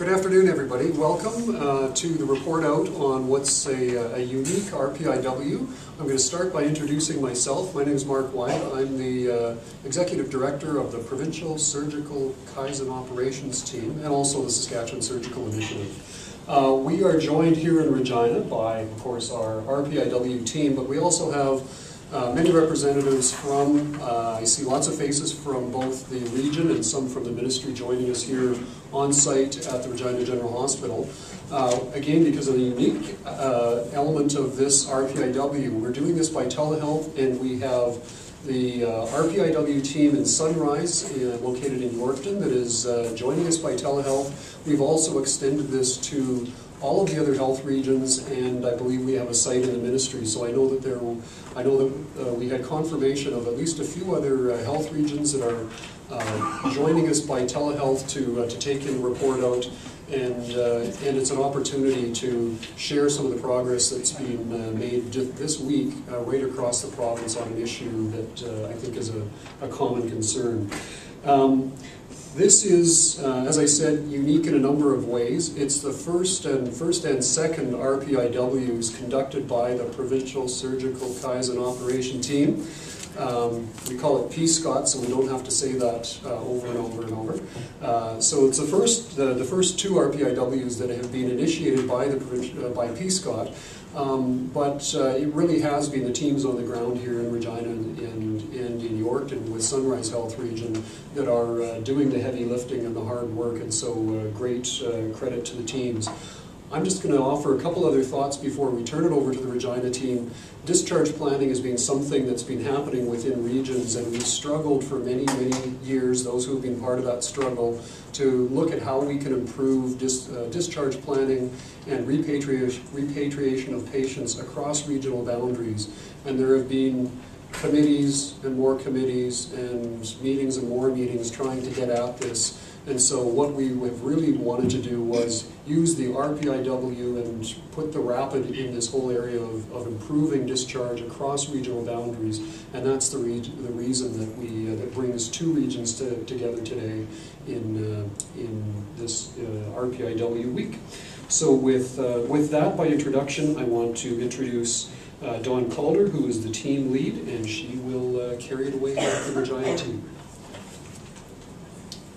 Good afternoon, everybody. Welcome uh, to the report out on what's a, a, unique RPIW. I'm going to start by introducing myself. My name is Mark White. I'm the uh, Executive Director of the Provincial Surgical Kaizen Operations Team and also the Saskatchewan Surgical Initiative. Uh, we are joined here in Regina by, of course, our RPIW team, but we also have uh, many representatives from, uh, I see lots of faces from both the region and some from the ministry joining us here on site at the Regina General Hospital. Uh, again, because of the unique uh, element of this RPIW, we're doing this by telehealth and we have the uh, RPIW team in Sunrise, uh, located in Yorkton, that is joining us by telehealth. We've also extended this to all of the other health regions, and I believe we have a site in the ministry. So I know that there, I know that uh, we had confirmation of at least a few other uh, health regions that are uh, joining us by telehealth to uh, to take in report out, and uh, and it's an opportunity to share some of the progress that's been uh, made this week right across the province on an issue that I think is a, a common concern. Um, this is, uh, as I said, unique in a number of ways. It's the first and first and second RPIWs conducted by the Provincial Surgical Kaizen Operation Team. Um, we call it PSKOT, so we don't have to say that uh, over and over and over. Uh, so it's the first, the, the first two RPIWs that have been initiated by the uh, by PSKOT. Um, but uh, it really has been the teams on the ground here in Regina and, and, and in Yorkton with Sunrise Health Region that are uh, doing the heavy lifting and the hard work, and so uh, great uh, credit to the teams. I'm just going to offer a couple other thoughts before we turn it over to the Regina team. Discharge planning has been something that's been happening within regions, and we've struggled for many, many years, those who have been part of that struggle, to look at how we can improve dis, uh, discharge planning and repatriation, repatriation of patients across regional boundaries. And there have been committees and more committees and meetings and more meetings trying to get at this and so what we have really wanted to do was use the RPIW and put the RAPID in this whole area of, of improving discharge across regional boundaries. And that's the, re the reason that we uh, that brings two regions to, together today in, uh, in this uh, RPIW week. So with, uh, with that by introduction, I want to introduce uh, Dawn Calder, who is the team lead, and she will carry it away with the Regina team.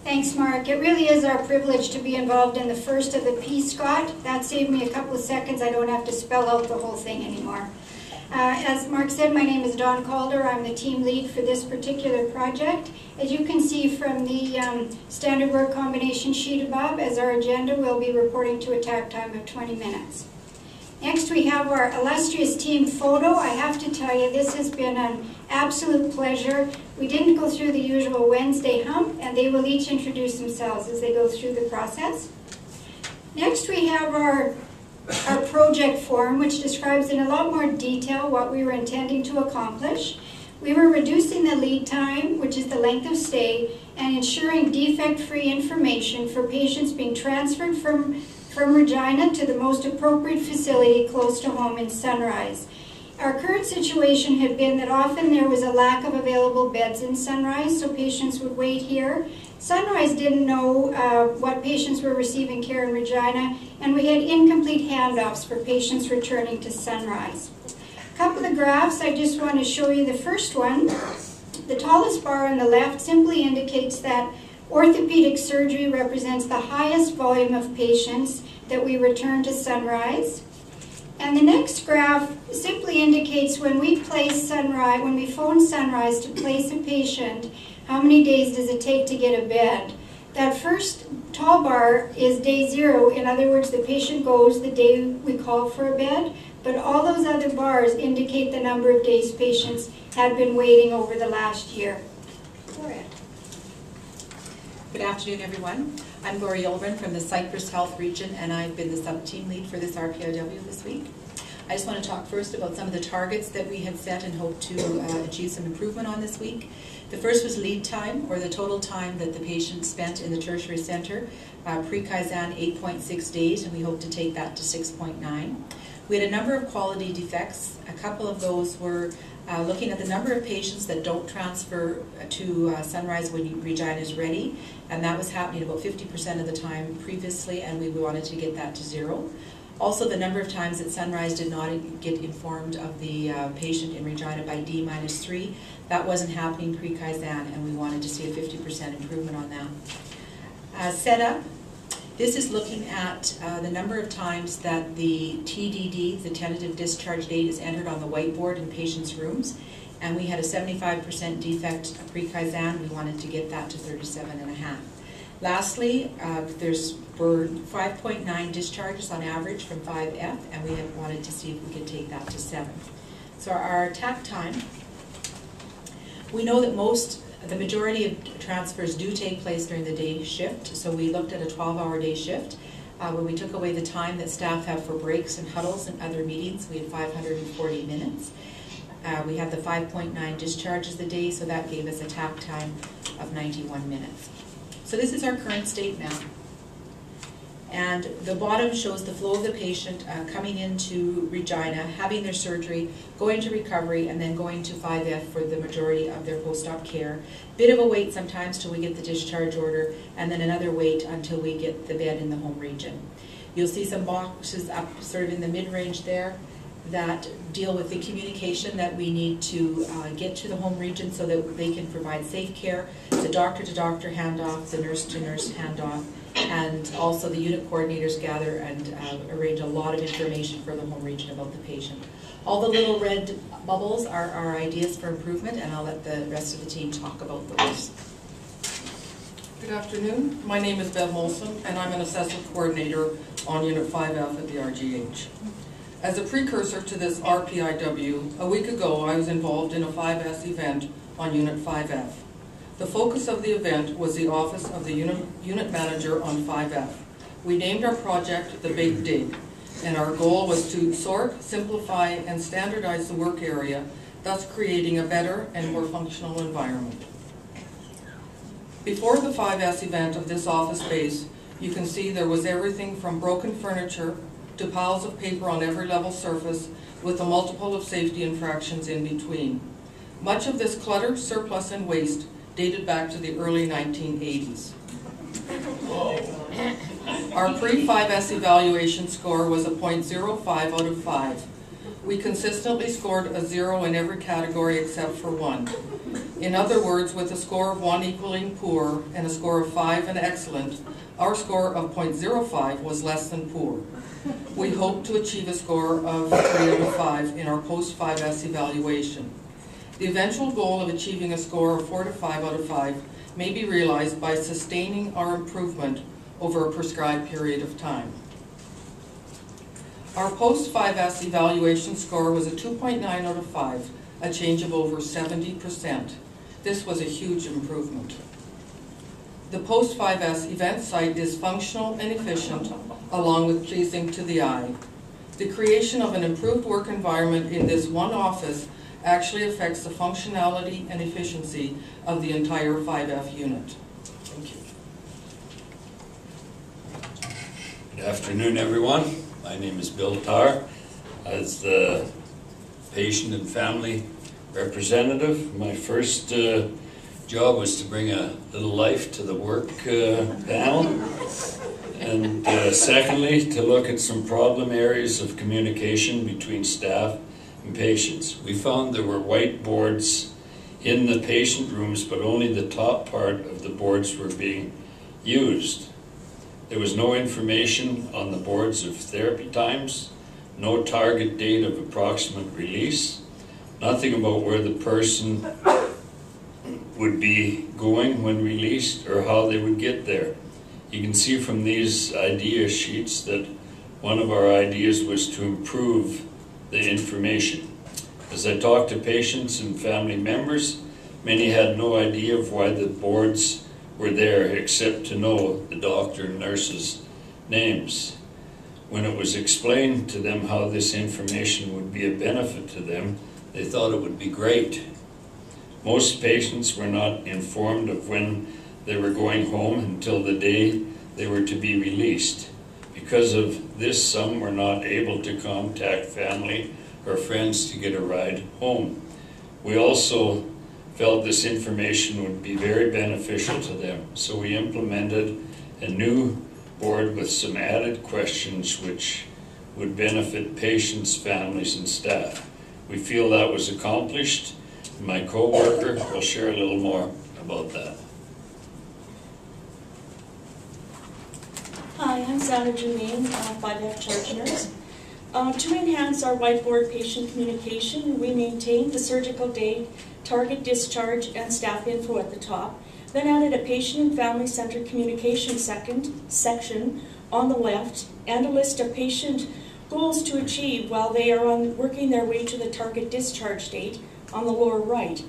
Thanks, Mark. It really is our privilege to be involved in the first of the PSKOT. That saved me a couple of seconds. I don't have to spell out the whole thing anymore. Uh, as Mark said, my name is Dawn Calder. I'm the team lead for this particular project. As you can see from the um, standard work combination sheet above, as our agenda, we'll be reporting to a takt time of 20 minutes. Next we have our illustrious team photo. I have to tell you, this has been an absolute pleasure. We didn't go through the usual Wednesday hump, and they will each introduce themselves as they go through the process. Next we have our, our project form, which describes in a lot more detail what we were intending to accomplish. We were reducing the lead time, which is the length of stay, and ensuring defect-free information for patients being transferred from from Regina to the most appropriate facility close to home in Sunrise. Our current situation had been that often there was a lack of available beds in Sunrise, so patients would wait here. Sunrise didn't know uh, what patients were receiving care in Regina, and we had incomplete handoffs for patients returning to Sunrise. A couple of graphs, I just want to show you the first one. The tallest bar on the left simply indicates that Orthopedic surgery represents the highest volume of patients that we return to Sunrise. And the next graph simply indicates when we place Sunrise, when we phone Sunrise to place a patient, how many days does it take to get a bed? That first tall bar is day zero. In other words, the patient goes the day we call for a bed, but all those other bars indicate the number of days patients had been waiting over the last year. Gloria. Good afternoon, everyone. I'm Lori Yolgren from the Cypress Health Region, and I've been the sub-team lead for this RPIW this week. I just want to talk first about some of the targets that we had set and hope to uh, achieve some improvement on this week. The first was lead time, or the total time that the patient spent in the tertiary center. Uh, Pre-Kaizen, 8.6 days, and we hope to take that to 6.9. We had a number of quality defects. A couple of those were uh, looking at the number of patients that don't transfer to uh, Sunrise when Regina is ready, and that was happening about 50% of the time previously, and we wanted to get that to zero. Also, the number of times that Sunrise did not get informed of the uh, patient in Regina by D minus three, that wasn't happening pre-Kaizen, and we wanted to see a 50% improvement on that. Uh, setup, this is looking at uh, the number of times that the TDD, the tentative discharge date, is entered on the whiteboard in patients' rooms. And we had a 75% defect pre-Kaizen. We wanted to get that to 37 and a half. Lastly, uh, there's were 5.9 discharges on average from 5F, and we had wanted to see if we could take that to 7. So our takt time, we know that most the majority of transfers do take place during the day shift, so we looked at a 12-hour day shift. Uh, we took away the time that staff have for breaks and huddles and other meetings, we had 540 minutes. Uh, we had the 5.9 discharges a day, so that gave us a takt time of 91 minutes. So this is our current state now. And the bottom shows the flow of the patient uh, coming into Regina, having their surgery, going to recovery, and then going to 5F for the majority of their post-op care. Bit of a wait sometimes till we get the discharge order, and then another wait until we get the bed in the home region. You'll see some boxes up sort of in the mid-range there that deal with the communication that we need to uh, get to the home region so that they can provide safe care, the doctor-to-doctor -doctor handoff, the nurse-to-nurse -nurse handoff, and also the unit coordinators gather and uh, arrange a lot of information for the home region about the patient. All the little red bubbles are our ideas for improvement, and I'll let the rest of the team talk about those. Good afternoon. My name is Bev Molson, and I'm an assessment coordinator on Unit 5F at the RGH. As a precursor to this RPIW, a week ago I was involved in a 5S event on Unit 5F. The focus of the event was the office of the unit, unit manager on 5F. We named our project the Big Dig, and our goal was to sort, simplify, and standardize the work area, thus creating a better and more functional environment. Before the 5S event of this office space, you can see there was everything from broken furniture to piles of paper on every level surface with a multiple of safety infractions in between. Much of this clutter, surplus, and waste dated back to the early 1980s. Our pre-5S evaluation score was a .05 out of 5. We consistently scored a zero in every category except for one. In other words, with a score of 1 equaling poor and a score of 5 and excellent, our score of .05 was less than poor. We hope to achieve a score of 3 out of 5 in our post-5S evaluation. The eventual goal of achieving a score of 4 to 5 out of 5 may be realized by sustaining our improvement over a prescribed period of time. Our post-5S evaluation score was a 2.9 out of 5, a change of over 70%. This was a huge improvement. The post-5S event site is functional and efficient, along with pleasing to the eye. The creation of an improved work environment in this one office actually affects the functionality and efficiency of the entire 5F unit. Thank you. Good afternoon, everyone. My name is Bill Tarr. As the patient and family representative, my first uh, job was to bring a little life to the work uh, panel. And uh, secondly, to look at some problem areas of communication between staff and patients. We found there were whiteboards in the patient rooms, but only the top part of the boards were being used. There was no information on the boards of therapy times, no target date of approximate release, nothing about where the person would be going when released or how they would get there. You can see from these idea sheets that one of our ideas was to improve the information. As I talked to patients and family members, many had no idea of why the boards were there except to know the doctor and nurses' names. When it was explained to them how this information would be a benefit to them, they thought it would be great. Most patients were not informed of when they were going home until the day they were to be released. Because of this, some were not able to contact family or friends to get a ride home. We also felt this information would be very beneficial to them, so we implemented a new board with some added questions which would benefit patients, families, and staff. We feel that was accomplished. My coworker will share a little more about that. Hi, I'm Janine, uh, 5F charge nurse. Uh, To enhance our whiteboard patient communication, we maintained the surgical date, target discharge, and staff info at the top, then added a patient and family-centered communication second, section on the left, and a list of patient goals to achieve while they are on, working their way to the target discharge date on the lower right.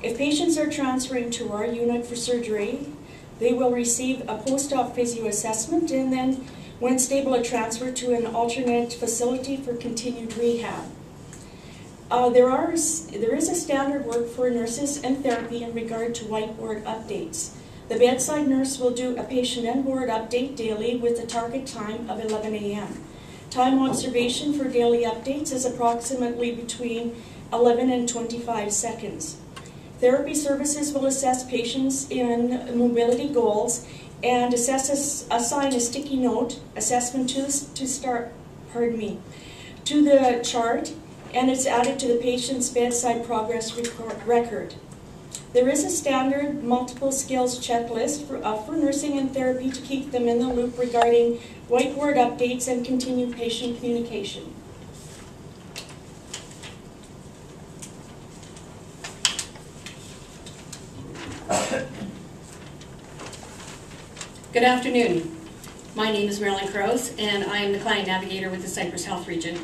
If patients are transferring to our unit for surgery, they will receive a post-op physio assessment and then, when stable, a transfer to an alternate facility for continued rehab. Uh, there are, there is a standard work for nurses and therapy in regard to whiteboard updates. The bedside nurse will do a patient and board update daily with a target time of 11 a.m. Time observation for daily updates is approximately between 11 and 25 seconds. Therapy services will assess patients in mobility goals and assess assign a sticky note assessment to, to start, pardon me, to the chart and it's added to the patient's bedside progress record. There is a standard multiple skills checklist for, uh, for nursing and therapy to keep them in the loop regarding whiteboard updates and continued patient communication. Good afternoon. My name is Marilyn Krause, and I am the client navigator with the Cypress Health Region.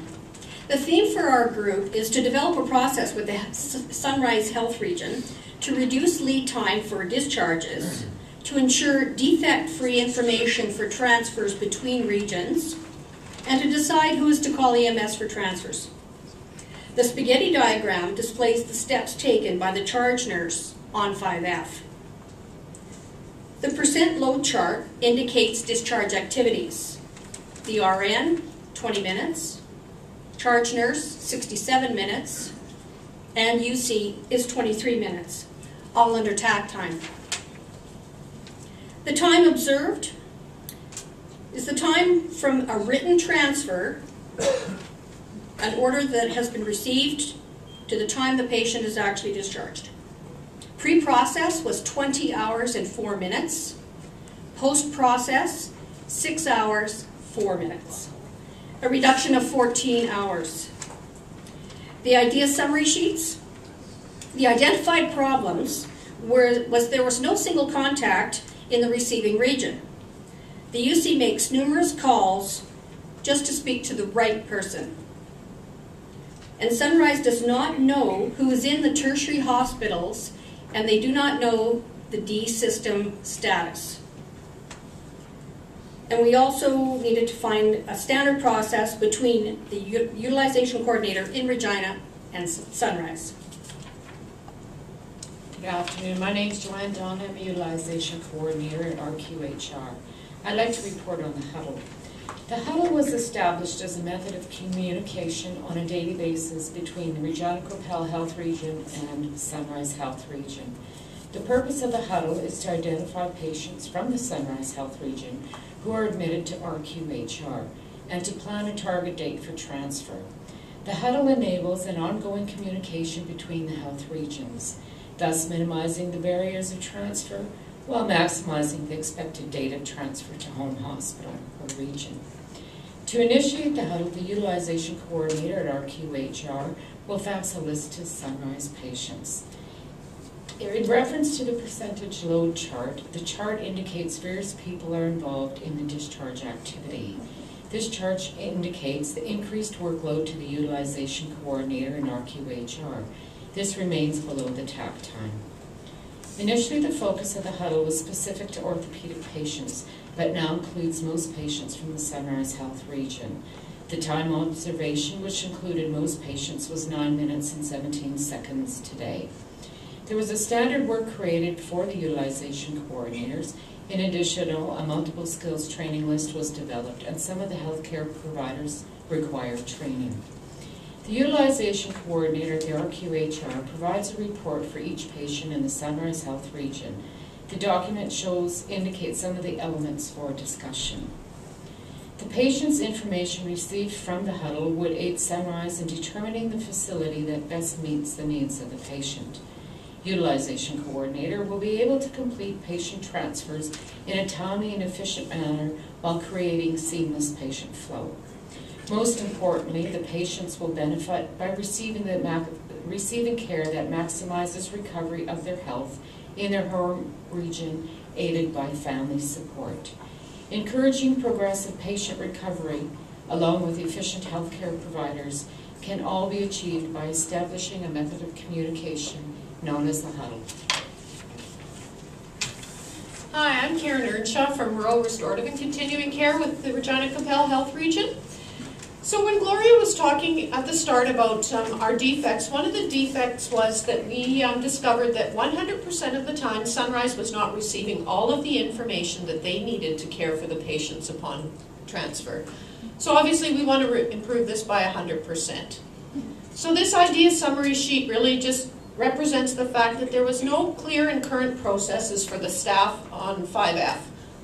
The theme for our group is to develop a process with the Sunrise Health Region to reduce lead time for discharges, to ensure defect-free information for transfers between regions, and to decide who is to call EMS for transfers. The spaghetti diagram displays the steps taken by the charge nurse on 5F. The percent load chart indicates discharge activities. The RN, 20 minutes, charge nurse, 67 minutes, and UC is 23 minutes, all under takt time. The time observed is the time from a written transfer, an order that has been received, to the time the patient is actually discharged. Pre-process was 20 hours and 4 minutes. Post-process, 6 hours, 4 minutes. A reduction of 14 hours. The idea summary sheets. The identified problems were, was there was no single contact in the receiving region. The UC makes numerous calls just to speak to the right person. And Sunrise does not know who is in the tertiary hospitals and they do not know the D system status. And we also needed to find a standard process between the utilization coordinator in Regina and Sunrise. Good afternoon. My name is Joanne Don. I'm a utilization coordinator at RQHR. I'd like to report on the huddle. The huddle was established as a method of communication on a daily basis between the Regina Qu'Appelle Health Region and Sunrise Health Region. The purpose of the huddle is to identify patients from the Sunrise Health Region who are admitted to RQHR and to plan a target date for transfer. The huddle enables an ongoing communication between the health regions, thus minimizing the barriers of transfer while maximizing the expected date of transfer to home hospital or region. To initiate the huddle, the utilization coordinator at RQHR will fax a list to Sunrise patients. In reference to the percentage load chart, the chart indicates various people are involved in the discharge activity. This chart indicates the increased workload to the utilization coordinator in RQHR. This remains below the takt time. Initially, the focus of the huddle was specific to orthopedic patients, but now includes most patients from the Sunrise Health region. The time observation, which included most patients, was 9 minutes and 17 seconds today. There was a standard work created for the utilization coordinators. In addition, a multiple skills training list was developed, and some of the healthcare providers required training. The utilization coordinator at the RQHR provides a report for each patient in the Sunrise Health region. The document shows, indicates some of the elements for discussion. The patient's information received from the huddle would aid Sunrise in determining the facility that best meets the needs of the patient. Utilization coordinator will be able to complete patient transfers in a timely and efficient manner while creating seamless patient flow. Most importantly, the patients will benefit by receiving, the receiving care that maximizes recovery of their health in their home region, aided by family support. Encouraging progressive patient recovery, along with efficient healthcare providers, can all be achieved by establishing a method of communication known as the huddle. Hi, I'm Karen Earnshaw from Rural Restorative and Continuing Care with the Regina Qu'Appelle Health Region. So when Gloria was talking at the start about um, our defects, one of the defects was that we um, discovered that 100% of the time Sunrise was not receiving all of the information that they needed to care for the patients upon transfer. So obviously we want to improve this by 100%. So this idea summary sheet really just represents the fact that there was no clear and current processes for the staff on 5F.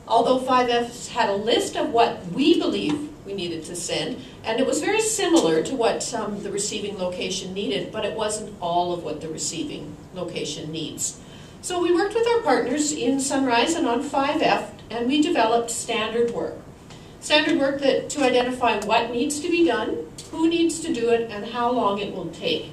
Although 5F had a list of what we believe we needed to send, and it was very similar to what um, the receiving location needed, but it wasn't all of what the receiving location needs. So we worked with our partners in Sunrise and on 5F, and we developed standard work. Standard work that to identify what needs to be done, who needs to do it, and how long it will take.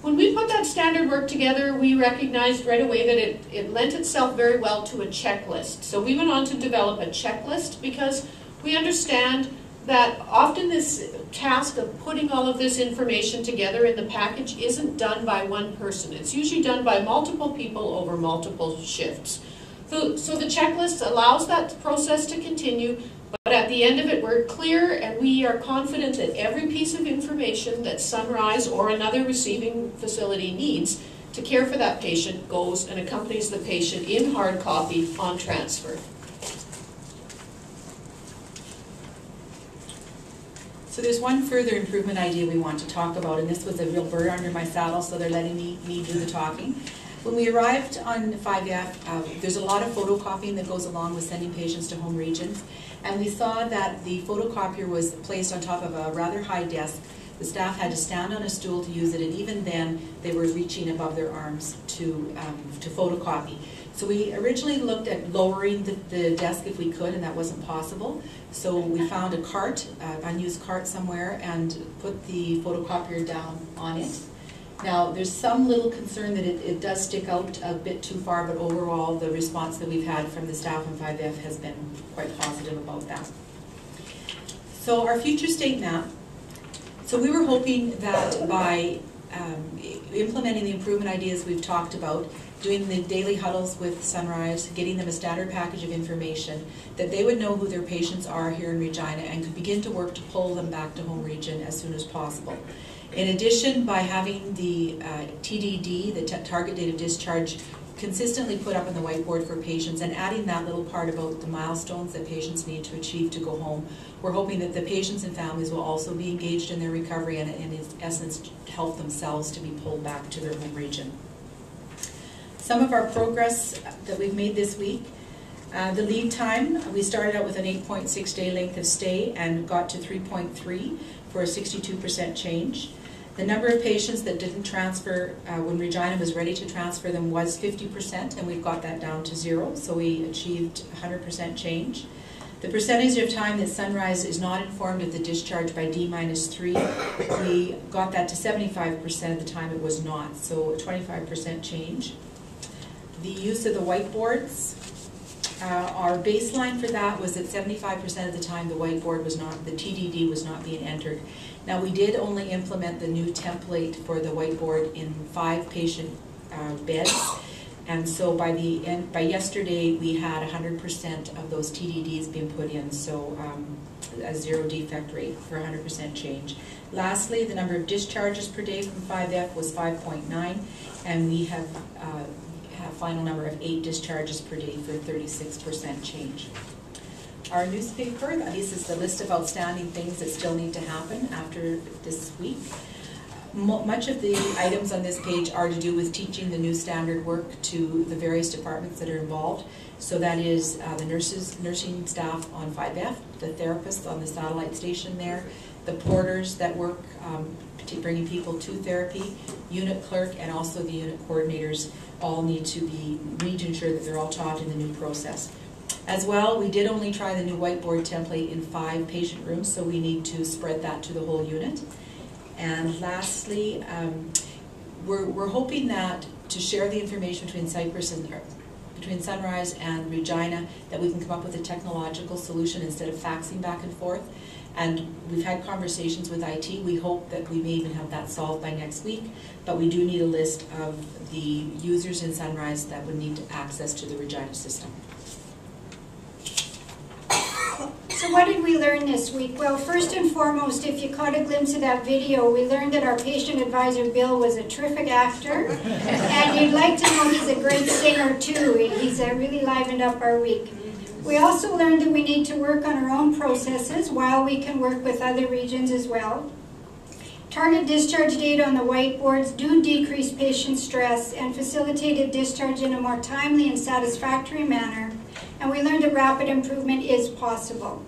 When we put that standard work together, we recognized right away that it, it lent itself very well to a checklist. So we went on to develop a checklist because we understand that often this task of putting all of this information together in the package isn't done by one person. It's usually done by multiple people over multiple shifts. So, so the checklist allows that process to continue, but at the end of it, we're clear and we are confident that every piece of information that Sunrise or another receiving facility needs to care for that patient goes and accompanies the patient in hard copy on transfer. So there's one further improvement idea we want to talk about, and this was a real bird under my saddle, so they're letting me, me do the talking. When we arrived on 5F, uh, there's a lot of photocopying that goes along with sending patients to home regions, and we saw that the photocopier was placed on top of a rather high desk. The staff had to stand on a stool to use it, and even then, they were reaching above their arms to, um, to photocopy. So we originally looked at lowering the, the desk if we could, and that wasn't possible. So we found a cart, uh, unused cart somewhere, and put the photocopier down on it. Now, there's some little concern that it, it does stick out a bit too far, but overall, the response that we've had from the staff in 5F has been quite positive about that. So our future state map, so we were hoping that by um, implementing the improvement ideas we've talked about, doing the daily huddles with Sunrise, getting them a standard package of information, that they would know who their patients are here in Regina and could begin to work to pull them back to home region as soon as possible. In addition, by having the uh, TDD, the target date of discharge, consistently put up on the whiteboard for patients and adding that little part about the milestones that patients need to achieve to go home, we're hoping that the patients and families will also be engaged in their recovery and in essence help themselves to be pulled back to their home region. Some of our progress that we've made this week, uh, the lead time, we started out with an 8.6 day length of stay and got to 3.3 for a 62% change. The number of patients that didn't transfer uh, when Regina was ready to transfer them was 50%, and we've got that down to zero, so we achieved 100% change. The percentage of time that Sunrise is not informed of the discharge by D minus three, we got that to 75% of the time it was not, so a 25% change. The use of the whiteboards, uh, our baseline for that was that 75% of the time the whiteboard was not, the TDD was not being entered. Now, we did only implement the new template for the whiteboard in five patient uh, beds. And so by the end, by yesterday, we had 100% of those TDDs being put in, so um, a zero defect rate for 100% change. Lastly, the number of discharges per day from 5F was 5.9, and we have uh, a final number of eight discharges per day for 36% change. Our newspaper, this is the list of outstanding things that still need to happen after this week. Mu much of the items on this page are to do with teaching the new standard work to the various departments that are involved. So that is uh, the nurses, nursing staff on 5F, the therapists on the satellite station there, the porters that work um, to bringing people to therapy, unit clerk, and also the unit coordinators all need to be, need to ensure that they're all taught in the new process. As well, we did only try the new whiteboard template in five patient rooms, so we need to spread that to the whole unit. And lastly, um, we're, we're hoping that to share the information between Cypress and, between Sunrise and Regina, that we can come up with a technological solution instead of faxing back and forth. And we've had conversations with IT. We hope that we may even have that solved by next week. But we do need a list of the users in Sunrise that would need access to the Regina system. So what did we learn this week? Well, first and foremost, if you caught a glimpse of that video, we learned that our patient advisor, Bill, was a terrific actor. And you'd like to know he's a great singer too. He's uh, really livened up our week. We also learned that we need to work on our own processes while we can work with other regions as well. Target discharge data on the whiteboards do decrease patient stress and facilitated discharge in a more timely and satisfactory manner and we learned that rapid improvement is possible.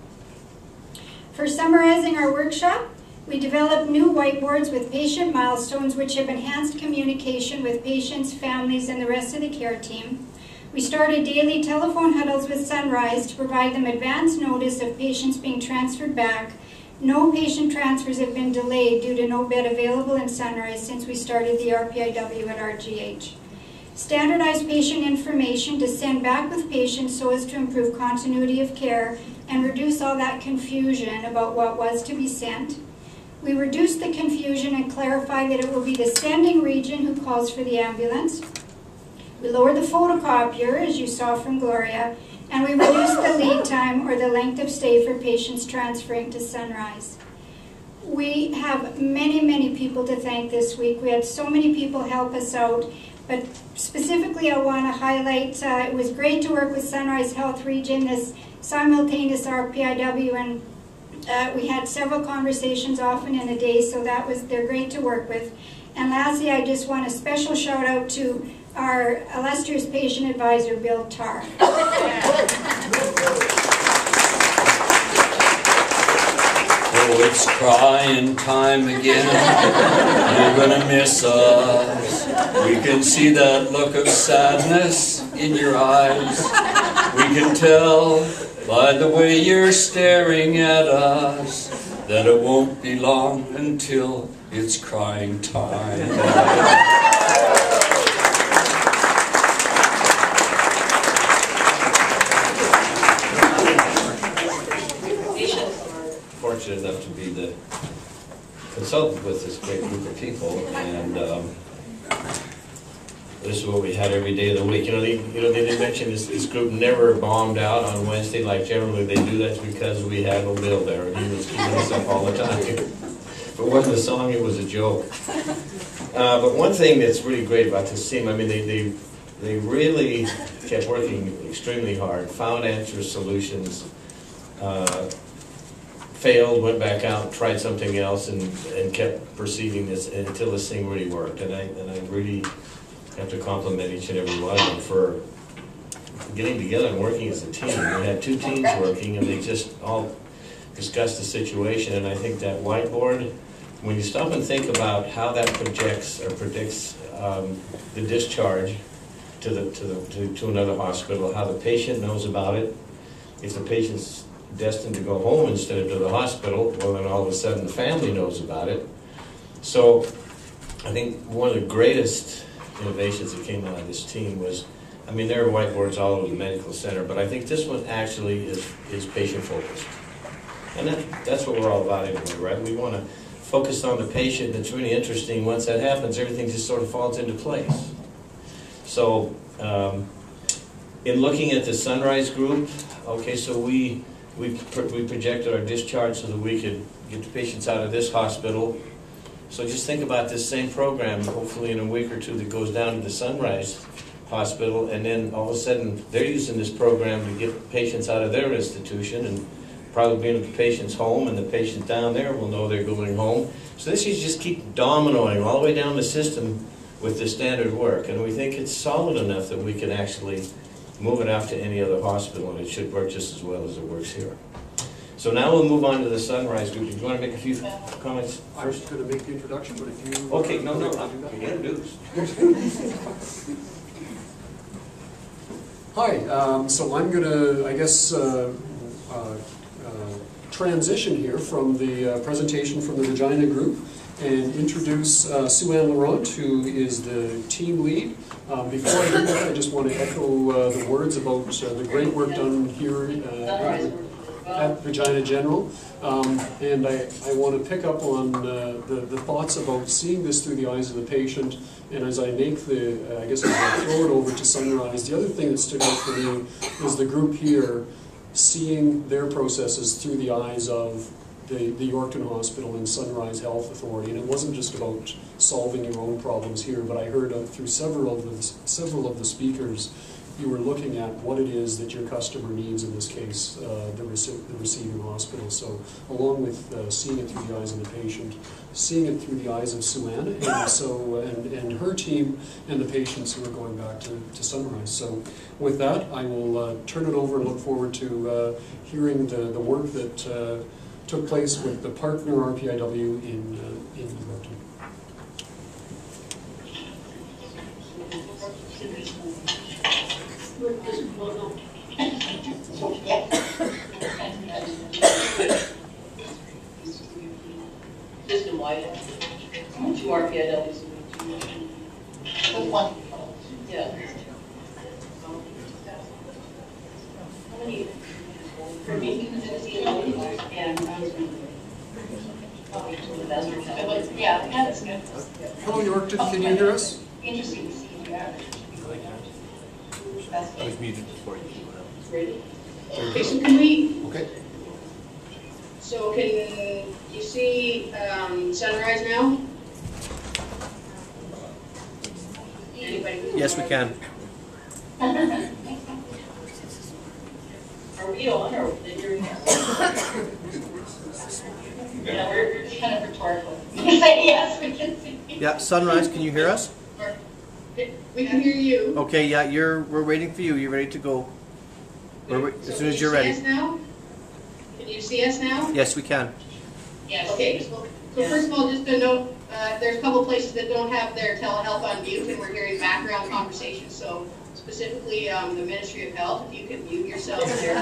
For summarizing our workshop, we developed new whiteboards with patient milestones which have enhanced communication with patients, families, and the rest of the care team. We started daily telephone huddles with Sunrise to provide them advance notice of patients being transferred back. No patient transfers have been delayed due to no bed available in Sunrise since we started the RPIW at RGH standardized patient information to send back with patients so as to improve continuity of care and reduce all that confusion about what was to be sent. We reduce the confusion and clarify that it will be the sending region who calls for the ambulance. We lowered the photocopier, as you saw from Gloria, and we reduced the lead time or the length of stay for patients transferring to Sunrise. We have many, many people to thank this week. We had so many people help us out but specifically, I want to highlight uh, it was great to work with Sunrise Health Region, this simultaneous RPIW, and uh, we had several conversations often in a day, so that was they're great to work with. And lastly, I just want a special shout out to our illustrious patient advisor, Bill Tarr. Oh, it's crying time again. You're gonna miss us. We can see that look of sadness in your eyes. We can tell by the way you're staring at us that it won't be long until it's crying time. fortunate enough to be the consultant with this great group of people, and um, this is what we had every day of the week. You know, they, you know, they did mention this, this group never bombed out on Wednesday like generally they do. That's because we had a Bill there, and he was keeping us up all the time. It wasn't a song, it was a joke. Uh, but one thing that's really great about this team, I mean, they, they, they really kept working extremely hard, found answers, solutions, uh, failed, went back out, tried something else, and, and kept proceeding this until this thing really worked. And I, and I really have to compliment each and every one of them for getting together and working as a team. We had two teams working, and they just all discussed the situation. And I think that whiteboard, when you stop and think about how that projects or predicts um, the discharge to the to the to, to another hospital, how the patient knows about it, if the patient's destined to go home instead of to the hospital, well, then all of a sudden the family knows about it. So I think one of the greatest innovations that came out of this team was, I mean, there are whiteboards all over the medical center, but I think this one actually is, is patient focused. And that, that's what we're all about anyway, right? We want to focus on the patient. That's really interesting. Once that happens, everything just sort of falls into place. So, um, in looking at the Sunrise Group, okay, so we we, we projected our discharge so that we could get the patients out of this hospital. So just think about this same program, hopefully in a week or two, that goes down to the Sunrise Hospital, and then all of a sudden they're using this program to get patients out of their institution, and probably be in the patient's home, and the patient down there will know they're going home. So this is just keep dominoing all the way down the system with the standard work, and we think it's solid enough that we can actually move it out to any other hospital, and it should work just as well as it works here. So now we'll move on to the Sunrise Group. Do you want to make a few comments I'm first? going to make the introduction, but if you... Okay, no, no, would no, like to do that. you introduce. Hi, um, so I'm going to, I guess, uh, uh, uh, transition here from the uh, presentation from the Regina Group and introduce uh, Sue Ann Laurent, who is the team lead. Um, Before I do that, I just want to echo uh, the words about uh, the great work done here uh, at Regina General. Um, And I, I want to pick up on uh, the, the thoughts about seeing this through the eyes of the patient. And as I make the, uh, I guess as I throw it over to Sunrise, the other thing that stood out for me is the group here seeing their processes through the eyes of the, the Yorkton Hospital and Sunrise Health Authority. And it wasn't just about solving your own problems here, but I heard uh, through several of the, several of the speakers, you were looking at what it is that your customer needs, in this case, uh, the, rece- the receiving hospital. So along with uh, seeing it through the eyes of the patient, seeing it through the eyes of Suanna, and so, and, and her team, and the patients who are going back to, to Sunrise. So with that, I will uh, turn it over and look forward to uh, hearing the, the work that uh, took place with the partner RPIW in, uh, in Yorkton. System-wide, two RPIWs. With one. Yeah. How many? For me, and. Probably two of the best. Yeah, yeah, that's good. Hello Yorkton, can you hear us? Interesting to see the average. That's good. muted before you. Ready? Patient complete. Okay. So can you see um, sunrise now? Anybody? Yes, we can. Are we on or did you? Yeah, we're we're kind of rhetorical. Yes, we can see. Yeah, Sunrise, can you hear us? We can hear you. Okay, yeah, you're, we're waiting for you. You're ready to go. We're wait- as soon as you're ready. Can you see us now? Can you see us now? Yes, we can. Yes. Okay, so first of all, just to note, uh, there's a couple places that don't have their telehealth on mute, and we're hearing background conversations, so specifically, um, the Ministry of Health, if you could mute yourself there.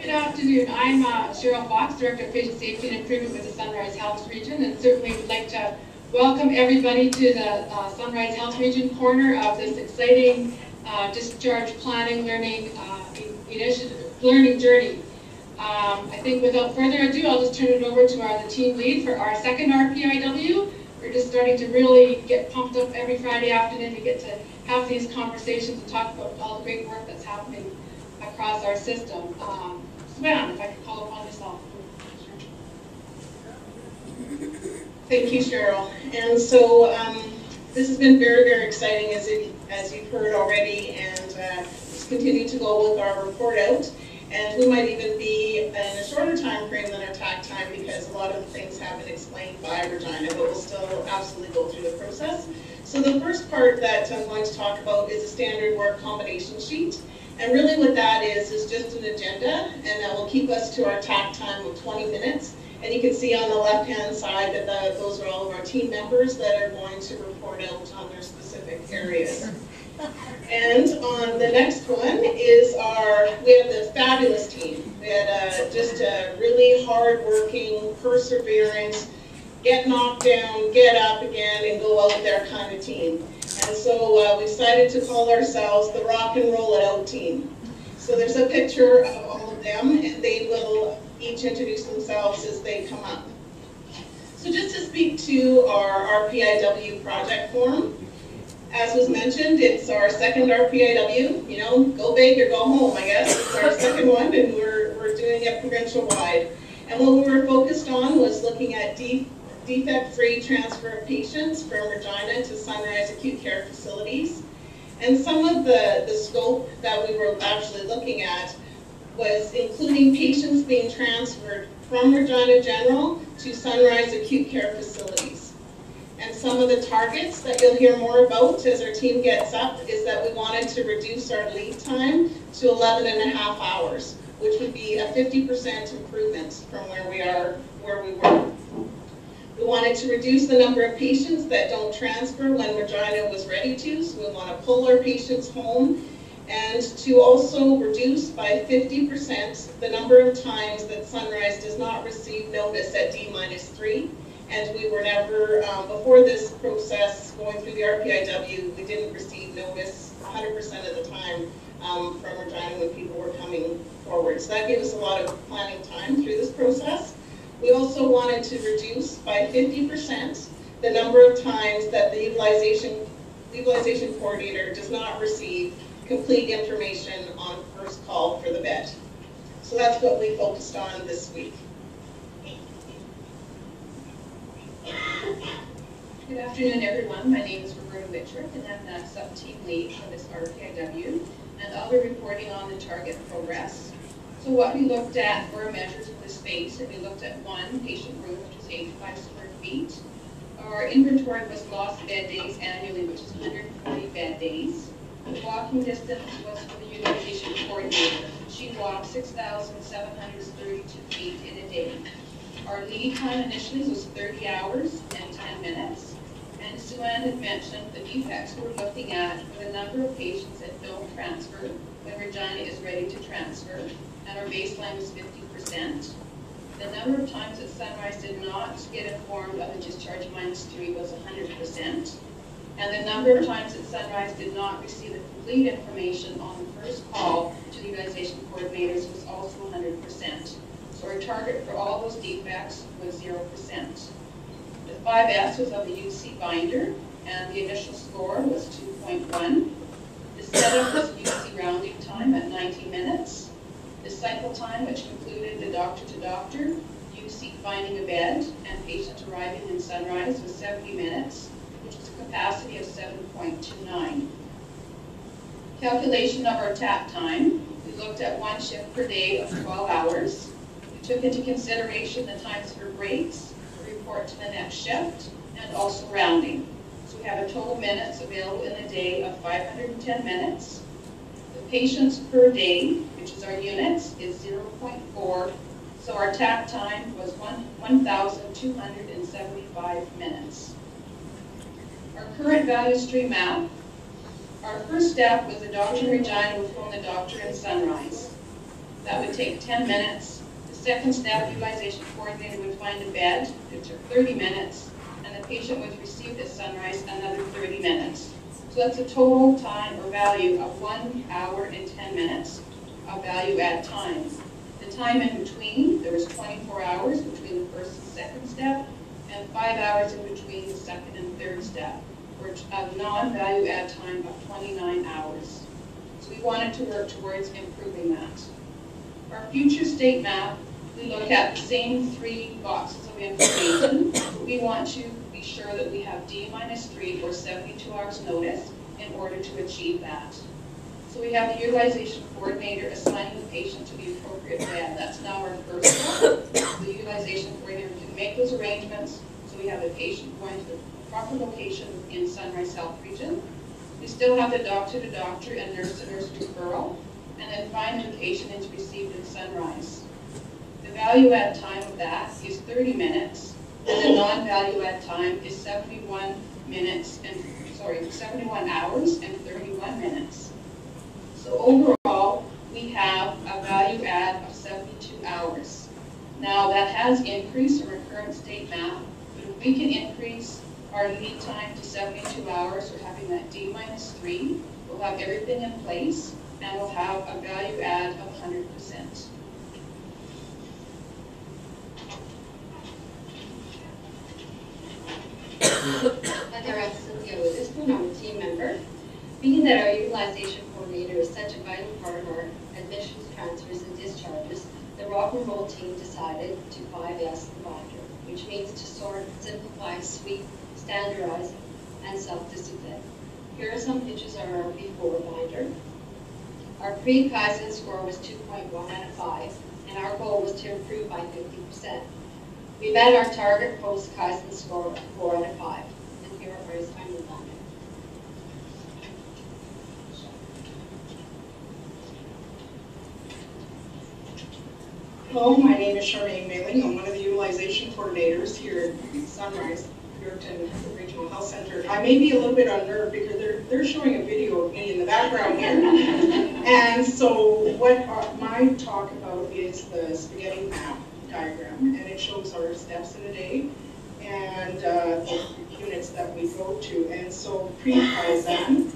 Good afternoon. I'm uh, Cheryl Fox, Director of Patient Safety and Improvement with the Sunrise Health Region, and certainly would like to welcome everybody to the uh, Sunrise Health Region corner of this exciting uh, discharge planning learning uh, initiative, learning journey. Um, I think without further ado, I'll just turn it over to our the team lead for our second RPIW. We're just starting to really get pumped up every Friday afternoon to get to have these conversations and talk about all the great work that's happening across our system. Um, Sven, if I could call upon yourself. Thank you, Cheryl. And so um, this has been very, very exciting, as, it, as you've heard already, and uh, let's continue to go with our report out. And we might even be in a shorter time frame than our takt time because a lot of the things have been explained by Regina, but we'll still absolutely go through the process. So the first part that I'm going to talk about is a standard work combination sheet. And really what that is, is just an agenda, and that will keep us to our takt time of 20 minutes. And you can see on the left-hand side that the, those are all of our team members that are going to report out on their specific areas. And on the next one is our, we have the fabulous team. We had uh, just a really hard-working, perseverance, get knocked down, get up again, and go out there kind of team. And so uh, we decided to call ourselves the Rock and Roll It Out team. So there's a picture of all of them, and they will each introduce themselves as they come up. So just to speak to our RPIW project form, as was mentioned, it's our second RPIW, you know, go big or go home, I guess. It's our second one, and we're, we're doing it provincial-wide. And what we were focused on was looking at deep defect-free transfer of patients from Regina to Sunrise Acute Care Facilities. And some of the, the scope that we were actually looking at was including patients being transferred from Regina General to Sunrise Acute Care Facilities. And some of the targets that you'll hear more about as our team gets up is that we wanted to reduce our lead time to 11 and a half hours, which would be a 50% improvement from where we are, where we were. We wanted to reduce the number of patients that don't transfer when Regina was ready to, so we want to pull our patients home and to also reduce by 50% the number of times that Sunrise does not receive notice at D minus three. And we were never, um, before this process, going through the RPIW, we didn't receive notice 100% of the time um, from Regina when people were coming forward. So that gave us a lot of planning time through this process. We also wanted to reduce by 50% the number of times that the utilization, utilization coordinator does not receive complete information on first call for the bed. So that's what we focused on this week. Good afternoon, everyone. My name is Roberta Wittrick, and I'm the sub-team lead for this RPIW, and I'll be reporting on the target progress. So what we looked at were measures of the space, and we looked at one patient room, which is 85 square feet. Our inventory was lost bed days annually, which is 140 bed days. The walking distance was for the utilization coordinator. She walked 6,732 feet in a day. Our lead time initially was 30 hours and 10 minutes. And Sue Ann had mentioned the defects we're looking at for the number of patients that don't transfer when Regina is ready to transfer, and our baseline was 50%. The number of times that Sunrise did not get informed of the discharge minus three was 100%. And the number of times that Sunrise did not receive the complete information on the first call to the utilization coordinators was also 100%. So our target for all those defects was 0%. The 5S was of the UC binder, and the initial score was 2.1. The setup was UC rounding time at 90 minutes. The cycle time, which included the doctor to doctor, UC finding a bed, and patient arriving in Sunrise was 70 minutes, which was a capacity of 7.29. Calculation of our takt time, we looked at one shift per day of 12 hours. Took into consideration the times for breaks, report to the next shift, and also rounding. So we have a total minutes available in a day of 510 minutes. The patients per day, which is our units, is 0.4. So our takt time was 1,275 minutes. Our current value stream map, our first step was the doctor in Regina would phone the doctor in Sunrise. That would take 10 minutes. Second step, utilization coordinator would find a bed. It took 30 minutes. And the patient was received at Sunrise another 30 minutes. So that's a total time or value of 1 hour and 10 minutes of value add time. The time in between, there was 24 hours between the first and second step, and 5 hours in between the second and third step for a uh, non-value add time of 29 hours. So we wanted to work towards improving that. Our future state map, we look at the same three boxes of information. We want to be sure that we have D minus 3 or 72 hours notice in order to achieve that. So we have the utilization coordinator assigning the patient to the appropriate bed. That's now our first step. The utilization coordinator can make those arrangements so we have the patient going to the proper location in Sunrise Health Region. We still have the doctor to doctor and nurse to nurse referral, and then finally the patient is received in Sunrise. Value add time of that is 30 minutes, and the non-value add time is 71 minutes and, sorry, 71 hours and 31 minutes. So overall, we have a value add of 72 hours. Now that has increased from our current state map, but if we can increase our lead time to 72 hours, we're having that D minus 3, we'll have everything in place, and we'll have a value add of 100%. Heather Cynthia Witherspoon, I'm a team member. Being that our utilization coordinator is such a vital part of our admissions, transfers, and discharges, the rock and roll team decided to 5S the binder, which means to sort, simplify, sweep, standardize, and self-discipline. Here are some pictures of our before binder. Our pre-Kaizen score was 2.1 out of 5, and our goal was to improve by 50%. We met our target post-Kaizen score of 4 out of 5, and here are his time with binder. Hello, my name is Charmaine Mailing. I'm one of the utilization coordinators here at Sunrise Yorkton Regional Health Center. I may be a little bit unnerved because they're, they're showing a video of me in the background here. and so what our, my talk about is the spaghetti map diagram, and it shows our steps in a day and uh, the units that we go to. And so pre-Kaizen,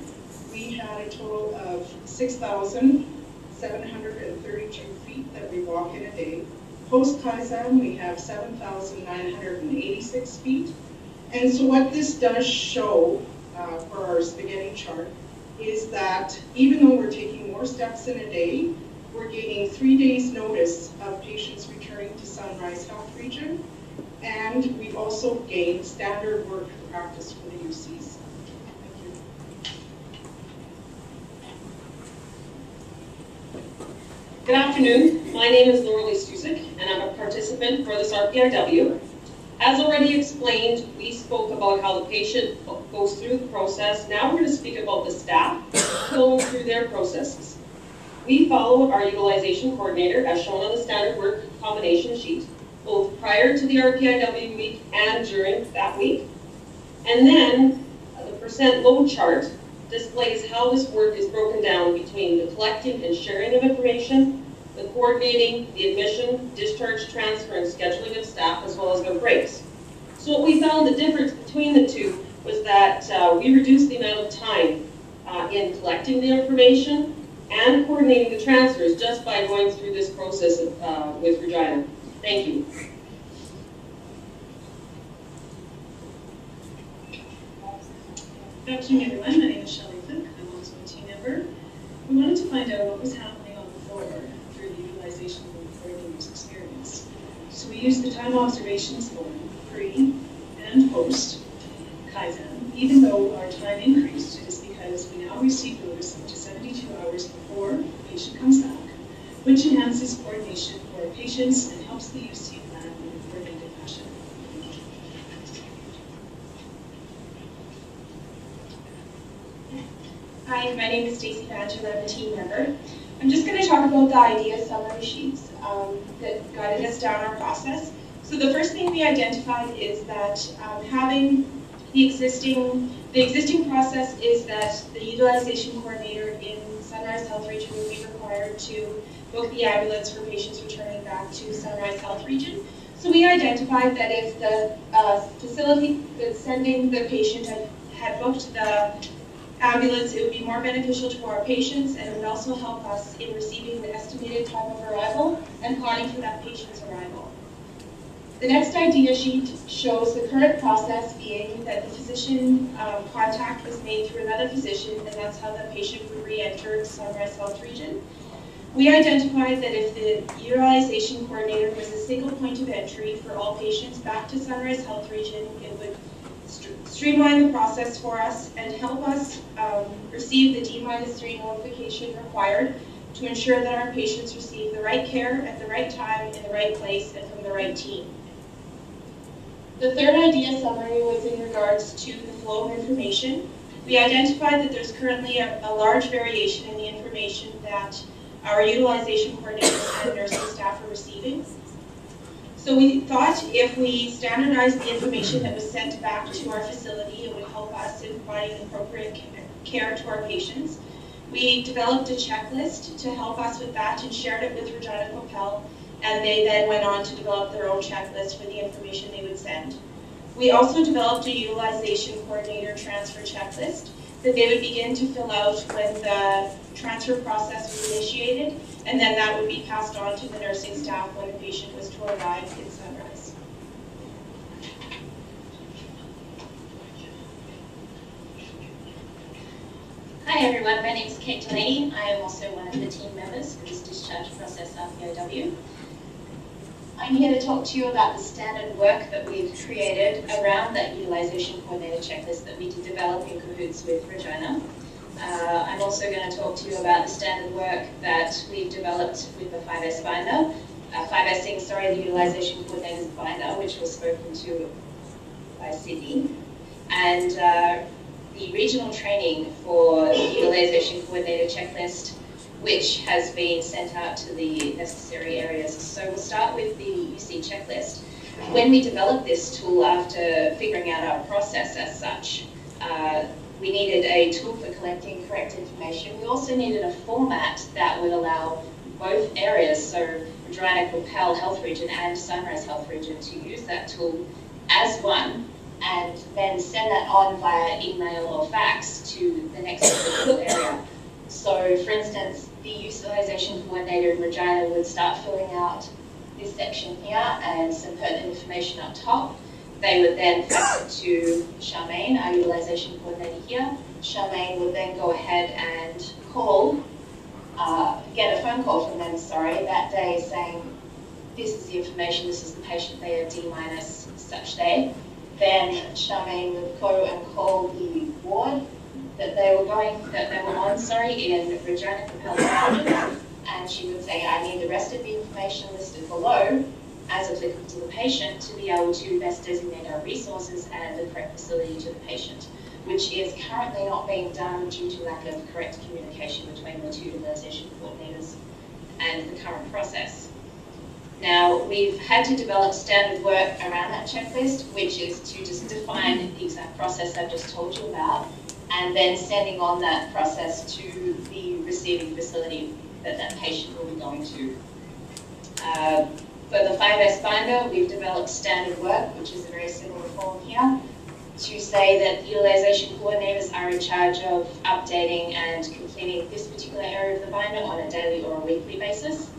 we had a total of 6,732 feet that we walk in a day. Post Kaizen, we have 7,986 feet. And so what this does show uh, for our spaghetti chart is that even though we're taking more steps in a day, we're gaining three days notice of patients returning to Sunrise Health Region. And we've also gained standard work practice for the UCs. Good afternoon. My name is Laura Lee Stusik, and I'm a participant for this RPIW. As already explained, we spoke about how the patient goes through the process. Now we're going to speak about the staff going through their processes. We follow our utilization coordinator as shown on the standard work combination sheet, both prior to the RPIW week and during that week. And then uh, the percent load chart displays how this work is broken down between the collecting and sharing of information, the coordinating, the admission, discharge, transfer, and scheduling of staff, as well as their breaks. So what we found the difference between the two was that uh, we reduced the amount of time uh, in collecting the information and coordinating the transfers just by going through this process uh, with Regina. Thank you. Good afternoon, everyone. My name is Shelley Cook. I'm also a team member. We wanted to find out what was happening on the floor through the utilization of the coordinator's experience. So we used the time observations scoring pre and post Kaizen. Even though our time increased, we now receive notice up to 72 hours before the patient comes back, which enhances coordination for patients and helps the UC plan in a coordinated fashion. Hi, my name is Stacey Badger, I'm a team member. I'm just going to talk about the idea summary sheets um, that guided us down our process. So the first thing we identified is that um, having the existing, the existing process is that the utilization coordinator in Sunrise Health Region would be required to book the ambulance for patients returning back to Sunrise Health Region. So we identified that if the uh, facility that's sending the patient had, had booked the ambulance, it would be more beneficial to our patients and it would also help us in receiving the estimated time of arrival and planning for that patient's arrival. The next idea sheet shows the current process being that the physician um, contact was made through another physician and that's how the patient would re-enter Sunrise Health Region. We identified that if the utilization coordinator was a single point of entry for all patients back to Sunrise Health Region, it would streamline the process for us and help us um, receive the D-3 notification required to ensure that our patients receive the right care at the right time, in the right place, and from the right team. The third idea summary was in regards to the flow of information. We identified that there's currently a, a large variation in the information that our utilization coordinators and nursing staff are receiving. So we thought if we standardized the information that was sent back to our facility, it would help us in providing appropriate care to our patients. We developed a checklist to help us with that and shared it with Regina Qu'Appelle, and they then went on to develop their own checklist for the information they would send. We also developed a utilization coordinator transfer checklist that they would begin to fill out when the transfer process was initiated, and then that would be passed on to the nursing staff when the patient was to arrive in Sunrise. Hi everyone, my name is Kate Delaney. I am also one of the team members for this discharge process RPIW. I'm here to talk to you about the standard work that we've created around that utilization coordinator checklist that we did develop in cahoots with Regina. Uh, I'm also going to talk to you about the standard work that we've developed with the 5S binder, uh, 5S, sorry, the utilization coordinators binder, which was spoken to by Sydney, and uh, the regional training for the utilization coordinator checklist, which has been sent out to the necessary areas. So we'll start with the UC checklist. When we developed this tool after figuring out our process as such, uh, we needed a tool for collecting correct information. We also needed a format that would allow both areas, so Regina Qu'Appelle Health Region and Sunrise Health Region, to use that tool as one and then send that on via email or fax to the next area. So, for instance, the utilization coordinator in Regina would start filling out this section here and some pertinent information up top. They would then fax it to Charmaine, our utilization coordinator here. Charmaine would then go ahead and call, uh, get a phone call from them, sorry, that day saying, this is the information, this is the patient, they are D minus such day. Then Charmaine would go and call the ward that they were going, that they were on, sorry, in Regina Qu'Appelle and she would say, I need the rest of the information listed below as applicable to the patient to be able to best designate our resources and the correct facility to the patient, which is currently not being done due to lack of correct communication between the two utilization coordinators and the current process. Now, we've had to develop standard work around that checklist, which is to just define the exact process I've just told you about, and then sending on that process to the receiving facility that that patient will be going to. Uh, for the 5S binder, we've developed standard work, which is a very similar form here, to say that utilization coordinators are in charge of updating and completing this particular area of the binder on a daily or a weekly basis,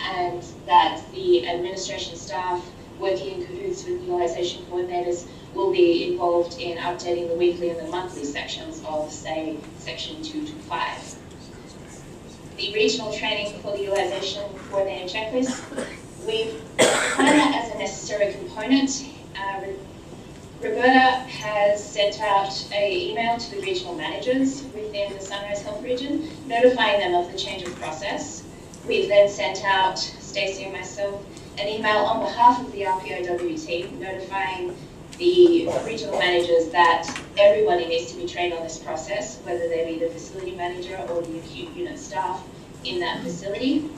and that the administration staff working in cahoots with utilization coordinators will be involved in updating the weekly and the monthly sections of, say, section 2 to 5. The regional training for the utilization for coordinator checklist We've planned that as a necessary component. Uh, Roberta has sent out an email to the regional managers within the Sunrise Health region, notifying them of the change of process. We've then sent out, Stacey and myself, an email on behalf of the RPIW team, notifying the regional managers that everybody needs to be trained on this process, whether they be the facility manager or the acute unit staff in that facility.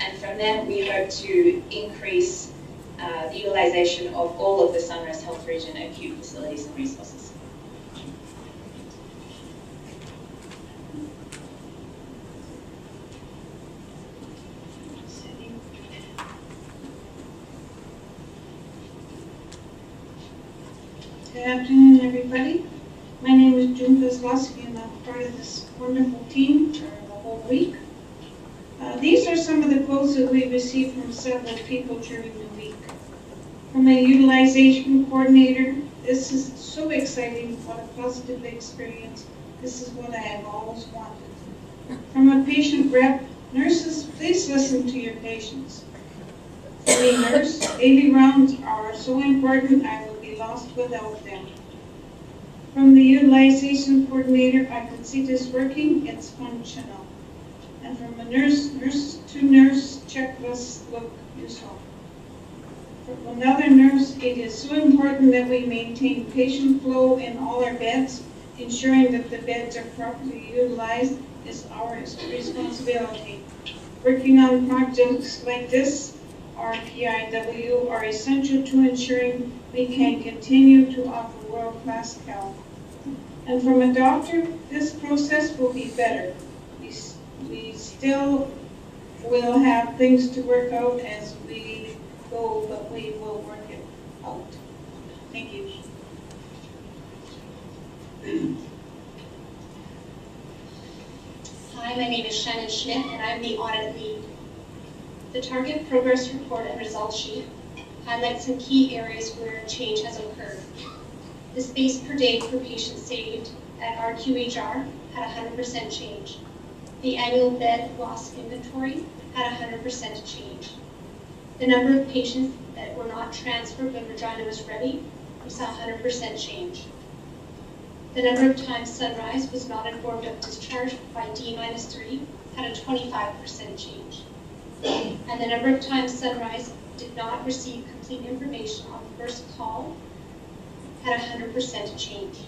And from there, we hope to increase uh, the utilization of all of the Sunrise Health Region acute facilities and resources. Good afternoon, everybody. My name is June Kozlowski, and I'm part of this wonderful team for the whole week. Uh, these are some of the quotes that we received from several people during the week. From a utilization coordinator, this is so exciting, what a positive experience. This is what I have always wanted. From a patient rep, nurses, please listen to your patients. For a nurse, daily rounds are so important, I will lost without them. From the utilization coordinator, I can see this working, it's functional. And from a nurse, nurse to nurse checklist look useful. From another nurse, it is so important that we maintain patient flow in all our beds. Ensuring that the beds are properly utilized is our responsibility. Working on projects like this, RPIW, are essential to ensuring we can continue to offer world-class health. And from a doctor, this process will be better we still will have things to work out as we go, but we will work it out. Thank you. Hi, my name is Shannon Schmidt, and I'm the audit lead. The target progress report and results sheet highlights some key areas where change has occurred. The space per day per patient saved at RQHR had 100% change the annual bed loss inventory had 100% change. The number of patients that were not transferred when Regina was ready, we saw 100% change. The number of times Sunrise was not informed of discharge by D minus three had a 25% change. And the number of times Sunrise did not receive complete information on the first call had a 100% change.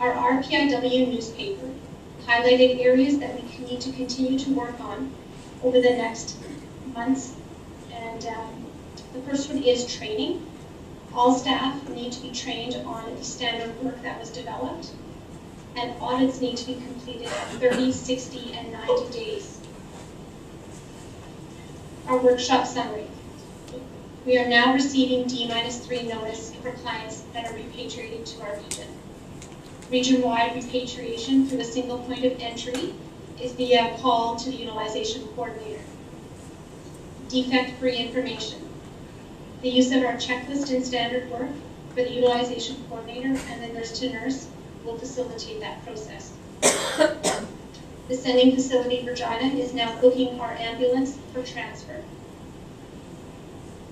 Our RPIW newspaper highlighted areas that we need to continue to work on over the next months. And um, the first one is training. All staff need to be trained on the standard work that was developed. And audits need to be completed at 30, 60, and 90 days. Our workshop summary. We are now receiving D minus three notice for clients that are repatriated to our region. Region-wide repatriation through a single point of entry is via call to the utilization coordinator. Defect-free information. The use of our checklist and standard work for the utilization coordinator and the nurse to nurse will facilitate that process. The sending facility Regina is now booking our ambulance for transfer.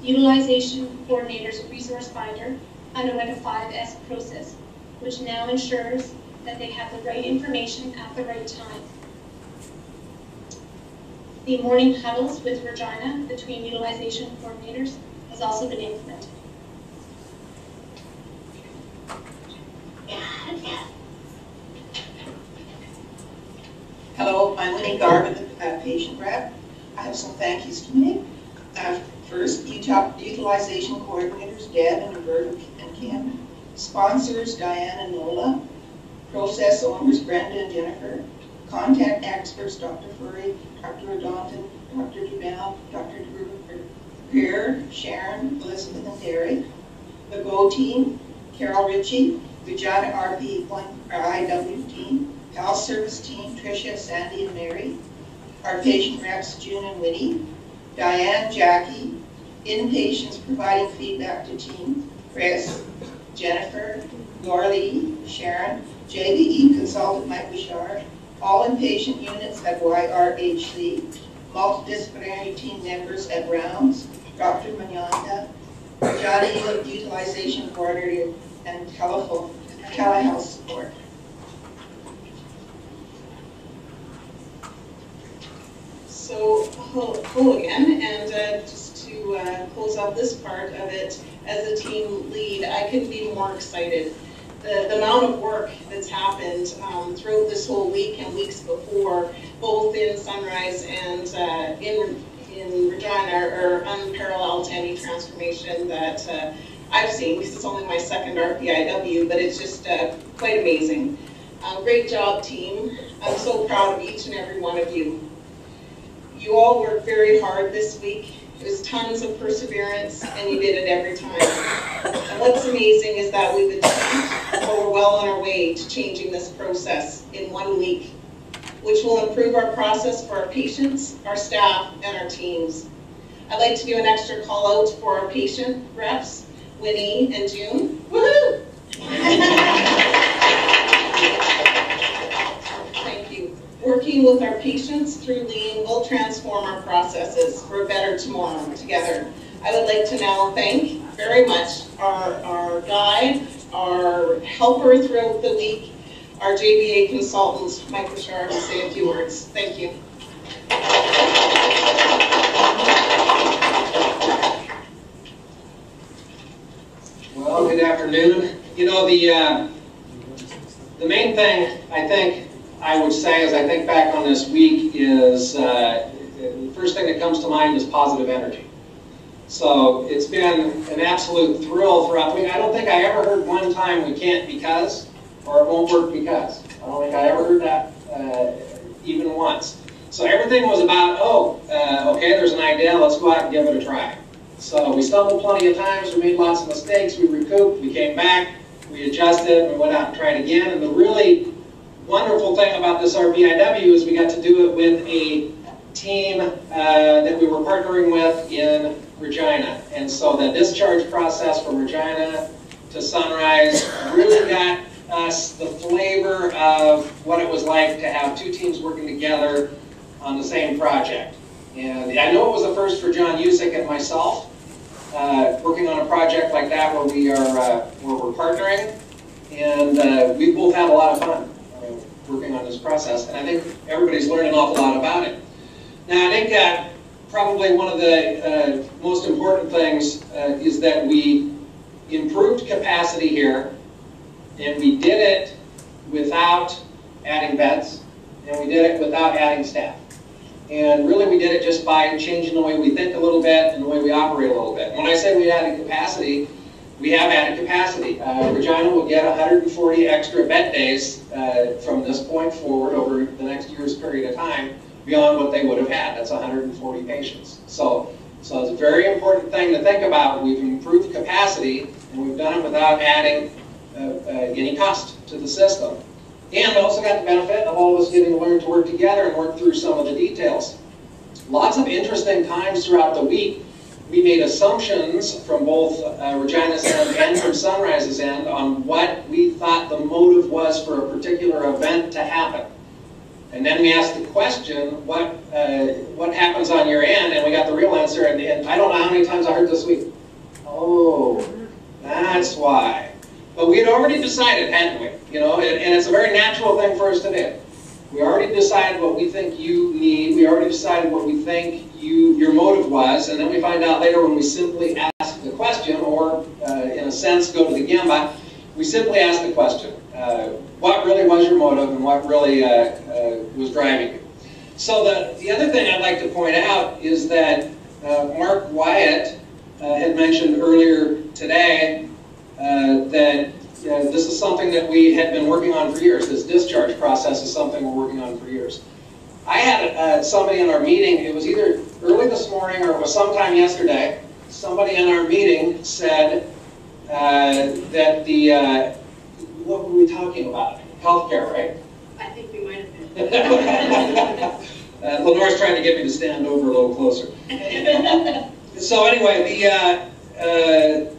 Utilization coordinator's resource finder underwent a 5S process which now ensures that they have the right information at the right time. The morning huddles with Regina between utilization coordinators has also been implemented. Hello, I'm Winnie Garvin, patient rep. I have some thank yous to make. Uh, first, utilization coordinators Deb and Roberta and Kim. Sponsors Diane and Lola. Process owners Brenda and Jennifer. Contact experts Dr. Furry, Dr. Odonton, Dr. Dubell, Dr. Greer, Sharon, Elizabeth, and Terry. The GO team, Carol Ritchie, Regina RP IW team, Health Service team, Tricia, Sandy, and Mary. Our patient reps, June and Winnie. Diane, Jackie. Inpatients providing feedback to team, Chris, Jennifer, Lee, Sharon, JBA consultant Mike Bouchard, all inpatient units at YRHC, multidisciplinary team members at Rounds, Dr. Manyanda, Johnny Utilization Coordinator, and telephone, telehealth support. Again, and uh, just to uh, close out this part of it, as a team lead, I couldn't be more excited. The, the amount of work that's happened um, throughout this whole week and weeks before, both in Sunrise and uh, in, in Regina, are unparalleled to any transformation that uh, I've seen, because it's only my second RPIW, but it's just uh, quite amazing. Uh, great job, team. I'm so proud of each and every one of you. You all worked very hard this week it was tons of perseverance, and you did it every time. And what's amazing is that we've achieved, or we're well on our way to changing this process in one week, which will improve our process for our patients, our staff, and our teams. I'd like to do an extra call out for our patient reps, Winnie and June. Woohoo! Working with our patients through Lean will transform our processes for a better tomorrow together. I would like to now thank very much our, our guide, our helper throughout the week, our JBA consultant, Mike Bouchard, to say a few words. Thank you. Well, good afternoon. You know, the, uh, the main thing I think I would say as I think back on this week is uh, the first thing that comes to mind is positive energy. So it's been an absolute thrill throughout. I don't think I ever heard one time we can't because, or it won't work because. I don't think I ever heard that uh, even once. So everything was about, oh, uh, okay, there's an idea, let's go out and give it a try. So we stumbled plenty of times, we made lots of mistakes, we recouped, we came back, we adjusted, we went out and tried again. And the really wonderful thing about this RPIW is we got to do it with a team uh, that we were partnering with in Regina. And so the discharge process from Regina to Sunrise really got us the flavor of what it was like to have two teams working together on the same project. And I know it was the first for John Usick and myself, uh, working on a project like that where we are uh, where we're partnering, and uh, we both had a lot of fun working on this process, and I think everybody's learned an awful lot about it. Now, I think uh, probably one of the uh, most important things uh, is that we improved capacity here, and we did it without adding beds, and we did it without adding staff. And really, we did it just by changing the way we think a little bit and the way we operate a little bit. When I say we added capacity, we have added capacity. Uh, Regina will get 140 extra bed days uh, from this point forward over the next year's period of time beyond what they would have had. That's 140 patients. So, so it's a very important thing to think about. We've improved capacity, and we've done it without adding uh, uh, any cost to the system. And also got the benefit of all of us getting to learn to work together and work through some of the details. Lots of interesting times throughout the week. We made assumptions from both uh, Regina's end and from Sunrise's end on what we thought the motive was for a particular event to happen. And then we asked the question, what, uh, what happens on your end? And we got the real answer. And, and I don't know how many times I heard this week. Oh, that's why. But we had already decided, hadn't we? You know, and, and it's a very natural thing for us to do. We already decided what we think you need. We already decided what we think you your motive was, and then we find out later when we simply ask the question, or uh, in a sense go to the Gemba, we simply ask the question: uh, What really was your motive, and what really uh, uh was driving you? So the the other thing I'd like to point out is that uh, Mark Wyatt uh, had mentioned earlier today that this is something that we had been working on for years. This discharge process is something we're working on for years. I had uh, somebody in our meeting, it was either early this morning or it was sometime yesterday, somebody in our meeting said uh, that the, uh, what were we talking about? Healthcare, right? I think we might have been. uh, Lenore's trying to get me to stand over a little closer. so anyway, the uh, uh,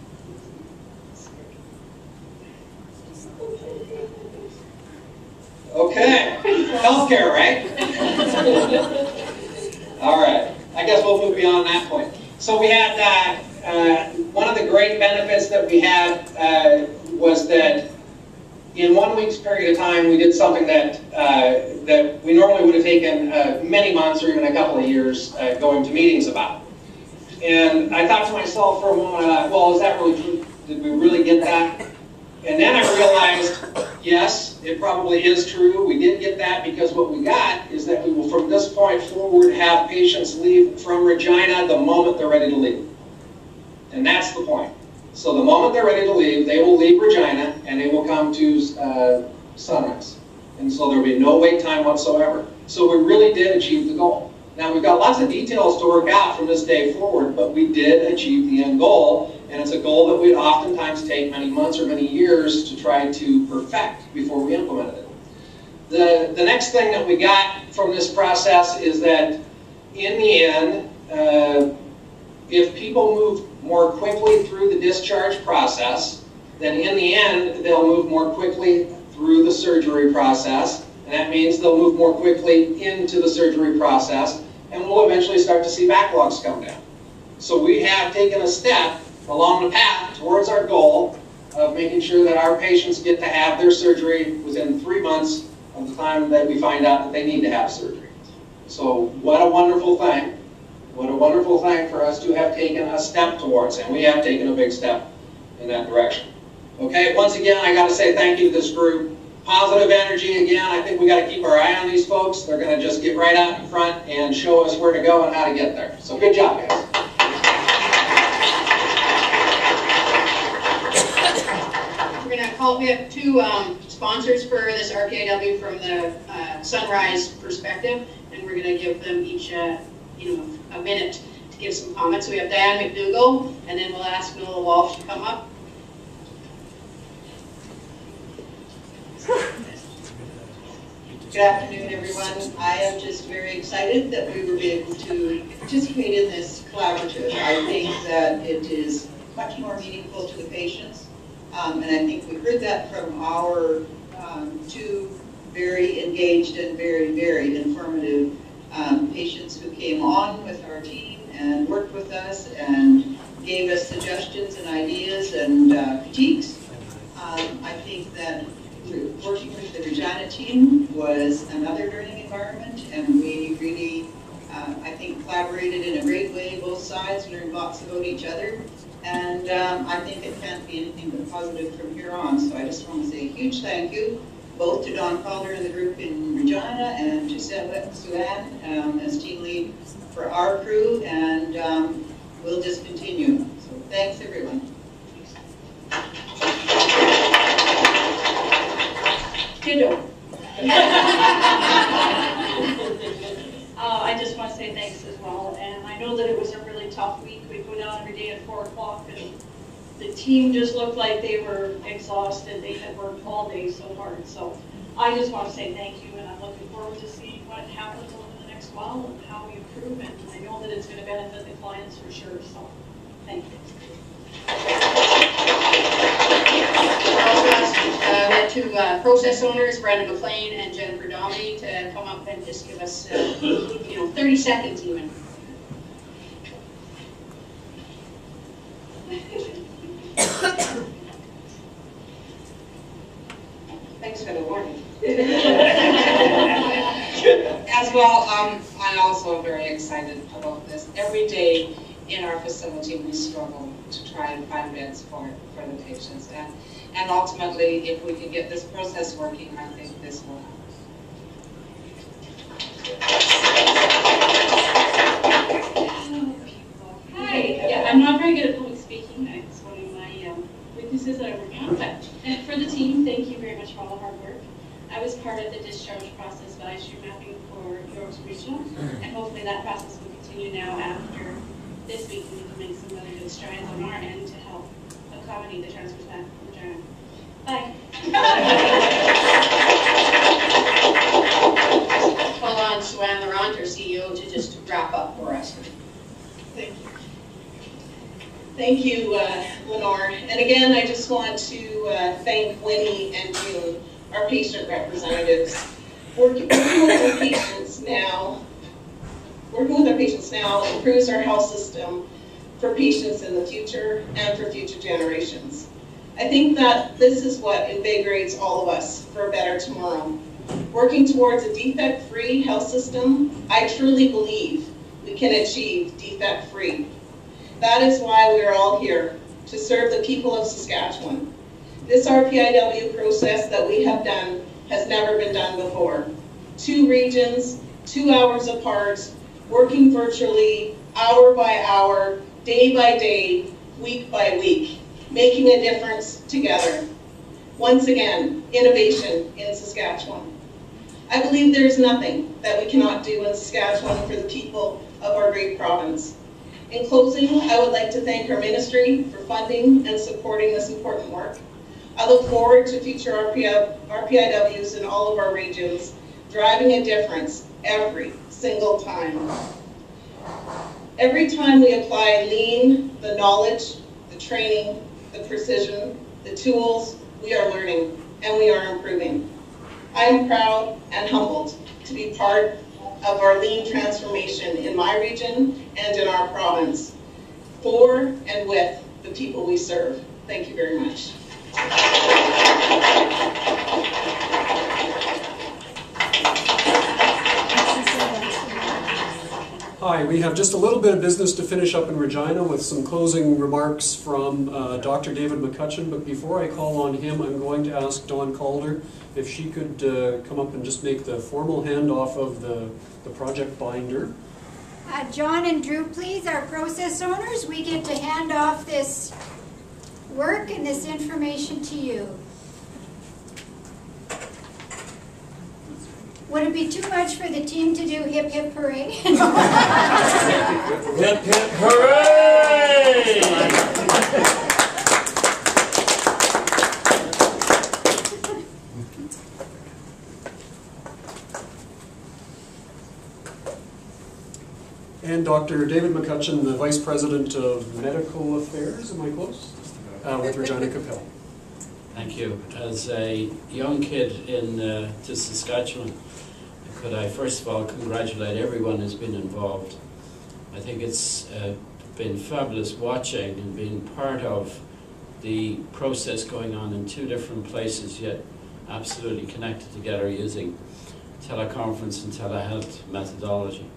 Okay, healthcare, right? All right, I guess we'll move beyond that point. So we had, uh, uh, one of the great benefits that we had uh, was that in one week's period of time, we did something that, uh, that we normally would have taken uh, many months or even a couple of years uh, going to meetings about. And I thought to myself for a moment, well, is that really true? Did we really get that? And then I realized, yes, it probably is true. We did get that because what we got is that we will, from this point forward, have patients leave from Regina the moment they're ready to leave. And that's the point. So the moment they're ready to leave, they will leave Regina and they will come to uh, Sunrise. And so there will be no wait time whatsoever. So we really did achieve the goal. Now we've got lots of details to work out from this day forward, but we did achieve the end goal and it's a goal that we'd oftentimes take many months or many years to try to perfect before we implemented it. The, the next thing that we got from this process is that in the end, uh, if people move more quickly through the discharge process, then in the end, they'll move more quickly through the surgery process, and that means they'll move more quickly into the surgery process, and we'll eventually start to see backlogs come down. So we have taken a step along the path towards our goal of making sure that our patients get to have their surgery within three months of the time that we find out that they need to have surgery. So what a wonderful thing. What a wonderful thing for us to have taken a step towards, and we have taken a big step in that direction. Okay, once again, I got to say thank you to this group. Positive energy again. I think we got to keep our eye on these folks. They're going to just get right out in front and show us where to go and how to get there. So good job, guys. We have two um, sponsors for this RPIW from the uh, Sunrise perspective, and we're going to give them each, uh, you know, a minute to give some comments. So we have Diane McDougall, and then we'll ask Noah Walsh to come up. Good afternoon, everyone. I am just very excited that we were able to participate in this collaborative. I think that it is much more meaningful to the patients um, and I think we heard that from our um, two very engaged and very, very informative um, patients who came on with our team and worked with us and gave us suggestions and ideas and uh, critiques. Um, I think that working with the Regina team was another learning environment, and we really, uh, I think, collaborated in a great way. Both sides learned lots about each other, and um, I think it can't be anything but positive from here on. So I just want to say a huge thank you, both to Dawn Calder and the group in Regina, and to Sue-Ann um, as team lead for our crew, and um, we'll just continue. So thanks, everyone. Ditto. Uh, I just want to say thanks as well, and I know that it was a tough week. We go down every day at four o'clock, and the team just looked like they were exhausted. They had worked all day so hard, so I just want to say thank you, and I'm looking forward to seeing what happens over the next while and how we improve, and I know that it's going to benefit the clients for sure, so thank you. uh, the two uh, process owners, Brenda McLean and Jennifer Dominy, to come up and just give us, uh, you know, 30 seconds even. Thanks for the warning. As well, um, I'm also very excited about this. Every day in our facility, we struggle to try and find beds for, for the patients. And, and ultimately, if we can get this process working, I think this will happen. Hi. Yeah, I'm not very good at public speaking. It's one of my um, weaknesses that I'm working on. But for the team, thank you very much for all the hard work. I was part of the discharge process value stream mapping for York's Regional, mm-hmm. and hopefully that process will continue now after this week, and we can make some really good strides on our end to help accommodate the transfers back from Regina. Bye. Call on Sue-Ann Laurent, our CEO, to just wrap up for us. Thank you. Thank you, uh, Lenore. And again, I just want to uh, thank Winnie and June, our patient representatives. Working with our patients now, working with our patients now improves our health system for patients in the future and for future generations. I think that this is what invigorates all of us for a better tomorrow. Working towards a defect-free health system, I truly believe we can achieve defect-free. That is why we are all here, to serve the people of Saskatchewan. This RPIW process that we have done has never been done before. Two regions, two hours apart, working virtually, hour by hour, day by day, week by week, making a difference together. Once again, innovation in Saskatchewan. I believe there is nothing that we cannot do in Saskatchewan for the people of our great province. In closing, I would like to thank our ministry for funding and supporting this important work. I look forward to future RPI, RPIWs in all of our regions, driving a difference every single time. Every time we apply lean, the knowledge, the training, the precision, the tools, we are learning and we are improving. I am proud and humbled to be part of our lean transformation in my region and in our province, for and with the people we serve. Thank you very much. Hi, we have just a little bit of business to finish up in Regina with some closing remarks from uh, Dr. David McCutcheon, but before I call on him, I'm going to ask Dawn Calder if she could uh, come up and just make the formal handoff of the, the project binder. Uh, John and Drew, please, our process owners, we get to hand off this work and this information to you. Would it be too much for the team to do hip hip hooray? Hip hip hooray! Dr. David McCutcheon, the Vice President of Medical Affairs, am I close? Uh, with Regina Qu'Appelle. Thank you. As a young kid in uh, to Saskatchewan, could I first of all congratulate everyone who's been involved. I think it's uh, been fabulous watching and being part of the process going on in two different places, yet absolutely connected together using teleconference and telehealth methodology.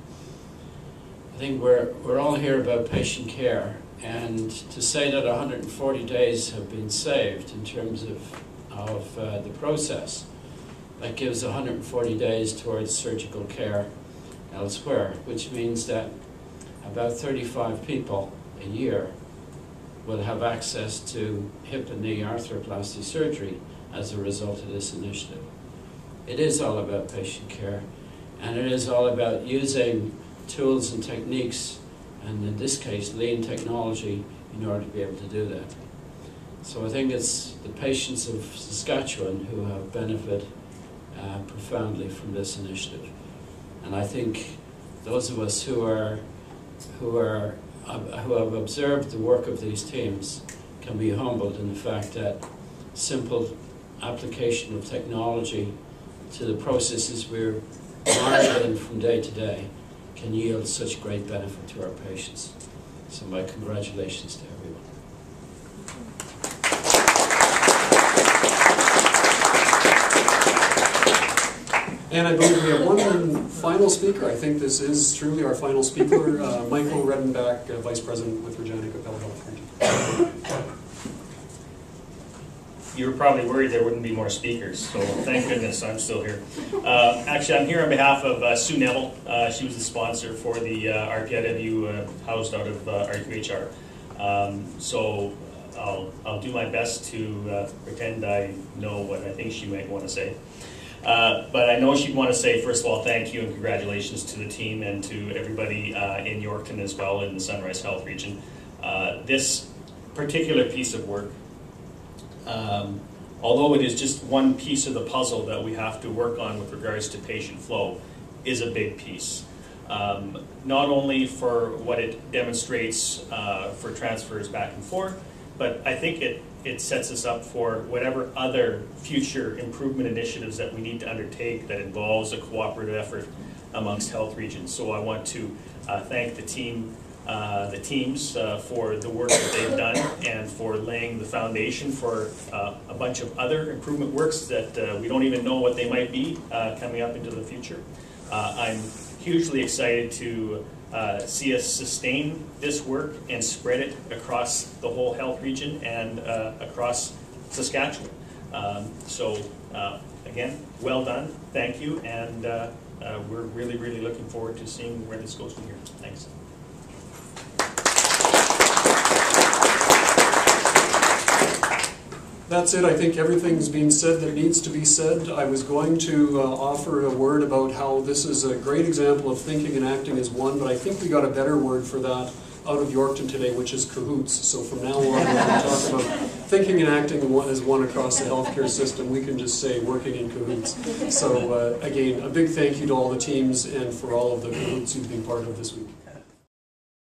I think we're, we're all here about patient care, and to say that 140 days have been saved in terms of, of uh, the process, that gives 140 days towards surgical care elsewhere, which means that about 35 people a year will have access to hip and knee arthroplasty surgery as a result of this initiative. It is all about patient care, and it is all about using tools and techniques, and in this case, lean technology, in order to be able to do that. So I think it's the patients of Saskatchewan who have benefited uh, profoundly from this initiative. And I think those of us who are, who are, uh, who have observed the work of these teams can be humbled in the fact that simple application of technology to the processes we're in from day to day can yield such great benefit to our patients. So my congratulations to everyone. And I believe we have one final speaker. I think this is truly our final speaker, uh, Michael Redenbach, uh, Vice President with Regina Qu'Appelle Health Region. You were probably worried there wouldn't be more speakers, so thank goodness I'm still here. Uh, actually, I'm here on behalf of uh, Sue Neville. Uh, she was the sponsor for the uh, RPIW uh, housed out of uh, RQHR. Um, so I'll, I'll do my best to uh, pretend I know what I think she might want to say. Uh, but I know she'd want to say, first of all, thank you and congratulations to the team and to everybody uh, in Yorkton as well in the Sunrise Health region. Uh, this particular piece of work, um, although it is just one piece of the puzzle that we have to work on with regards to patient flow, is a big piece. Um, not only for what it demonstrates uh, for transfers back and forth, but I think it it sets us up for whatever other future improvement initiatives that we need to undertake that involves a cooperative effort amongst health regions. So I want to uh, thank the team, uh, the teams uh, for the work that they've done and for laying the foundation for uh, a bunch of other improvement works that uh, we don't even know what they might be uh, coming up into the future. I'm hugely excited to see us sustain this work and spread it across the whole health region and across Saskatchewan. Um, so again, well done, thank you, and we're really, really looking forward to seeing where this goes from here. Thanks. That's it. I think everything's been said that needs to be said. I was going to uh, offer a word about how this is a great example of thinking and acting as one, but I think we got a better word for that out of Yorkton today, which is cahoots. So from now on, when we talk about thinking and acting as one across the healthcare system, we can just say working in cahoots. So uh, again, a big thank you to all the teams and for all of the cahoots you've been part of this week.